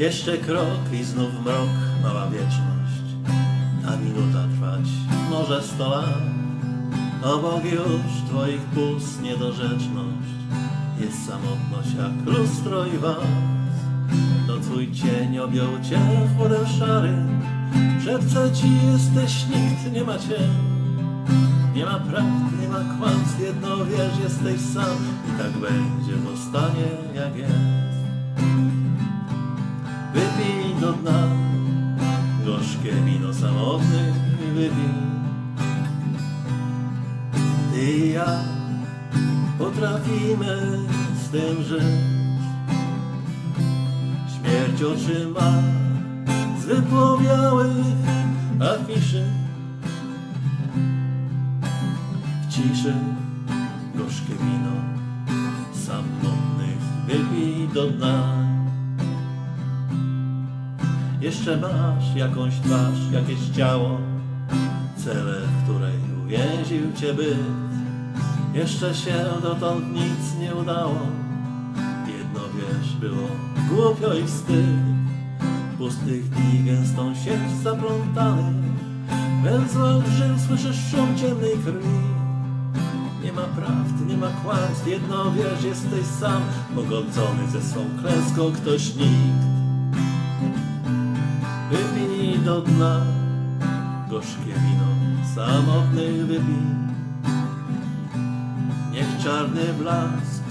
Jeszcze krok i znów mrok, mała wieczność. Ta minuta trwać może sto lat. Obok już twoich pust niedorzeczność. Jest samotność jak lustro i was. To twój cień objął cię chmurem szarym. Szepce ci jesteś nikt, nie ma cię. Nie ma prawd, nie ma kłamstw, jedno wiesz, jesteś sam i tak będzie, zostanie jak jest. Do dna gorzkie wino samotnych, wypij. Ty i ja potrafimy z tym żyć. Śmierć oczy ma z wypłowiałych afiszy. W ciszy gorzkie wino samotnych wypij do dna. Jeszcze masz jakąś twarz, jakieś ciało, cele, w której uwięził cię byt. Jeszcze się dotąd nic nie udało, jedno wiesz, było głupio i wstyd. Pustych dni gęstą sieć zaplątany, węzła żył, słyszysz szum ciemnej krwi. Nie ma prawd, nie ma kłamstw, jedno wiesz, jesteś sam, pogodzony ze swą klęską, ktoś nikt. Wypij do dna gorzkie wino, samotny wypij. Niech czarny blask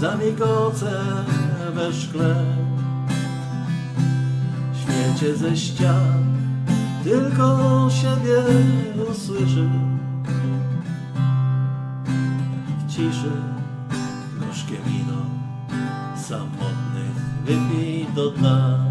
zamigoce we szkle. Śmiecie ze ścian, tylko siebie usłyszy. W ciszy gorzkie wino, samotnych wypij do dna.